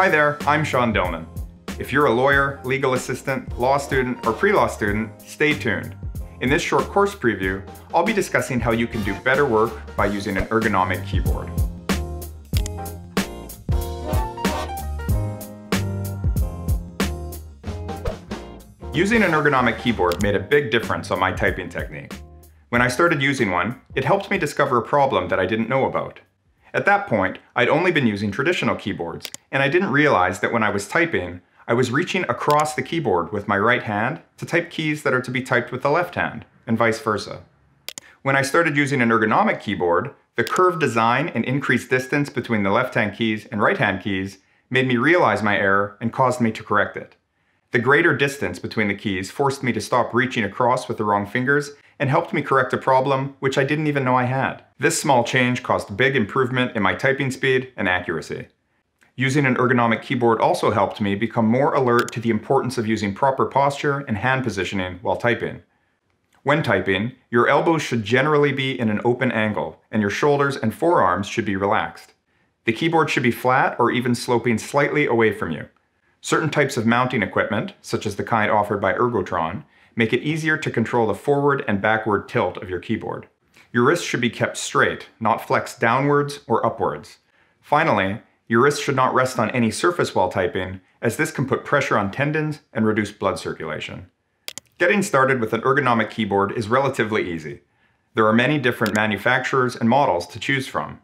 Hi there, I'm Sean Dillman. If you're a lawyer, legal assistant, law student, or pre-law student, stay tuned. In this short course preview, I'll be discussing how you can do better work by using an ergonomic keyboard. Using an ergonomic keyboard made a big difference on my typing technique. When I started using one, it helped me discover a problem that I didn't know about. At that point, I'd only been using traditional keyboards, and I didn't realize that when I was typing, I was reaching across the keyboard with my right hand to type keys that are to be typed with the left hand, and vice versa. When I started using an ergonomic keyboard, the curved design and increased distance between the left-hand keys and right-hand keys made me realize my error and caused me to correct it. The greater distance between the keys forced me to stop reaching across with the wrong fingers and helped me correct a problem which I didn't even know I had. This small change caused big improvement in my typing speed and accuracy. Using an ergonomic keyboard also helped me become more alert to the importance of using proper posture and hand positioning while typing. When typing, your elbows should generally be in an open angle, and your shoulders and forearms should be relaxed. The keyboard should be flat or even sloping slightly away from you. Certain types of mounting equipment, such as the kind offered by Ergotron, make it easier to control the forward and backward tilt of your keyboard. Your wrists should be kept straight, not flexed downwards or upwards. Finally, your wrists should not rest on any surface while typing, as this can put pressure on tendons and reduce blood circulation. Getting started with an ergonomic keyboard is relatively easy. There are many different manufacturers and models to choose from.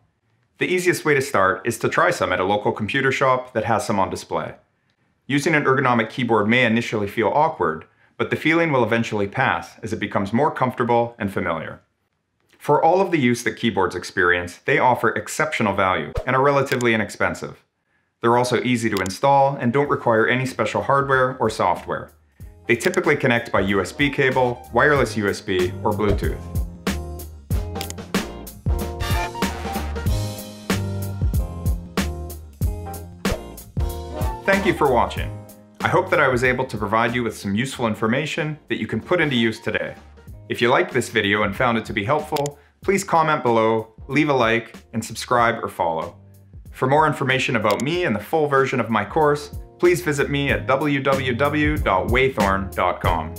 The easiest way to start is to try some at a local computer shop that has some on display. Using an ergonomic keyboard may initially feel awkward, but the feeling will eventually pass as it becomes more comfortable and familiar. For all of the use that keyboards experience, they offer exceptional value and are relatively inexpensive. They're also easy to install and don't require any special hardware or software. They typically connect by USB cable, wireless USB, or Bluetooth. Thank you for watching. I hope that I was able to provide you with some useful information that you can put into use today. If you liked this video and found it to be helpful, please comment below, leave a like, and subscribe or follow. For more information about me and the full version of my course, please visit me at www.waythorn.com.